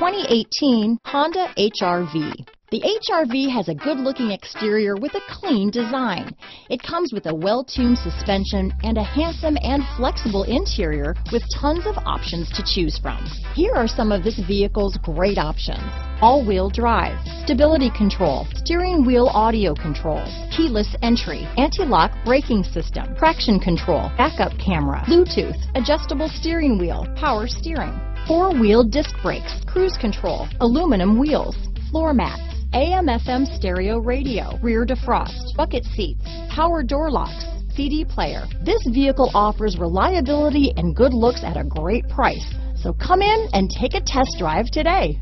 2018 Honda HRV. The HRV has a good-looking exterior with a clean design. It comes with a well-tuned suspension and a handsome and flexible interior with tons of options to choose from. Here are some of this vehicle's great options. All-wheel drive, stability control, steering wheel audio controls, keyless entry, anti-lock braking system, traction control, backup camera, Bluetooth, adjustable steering wheel, power steering, four-wheel disc brakes, cruise control, aluminum wheels, floor mats, AM FM stereo radio, rear defrost, bucket seats, power door locks, CD player. This vehicle offers reliability and good looks at a great price. So come in and take a test drive today.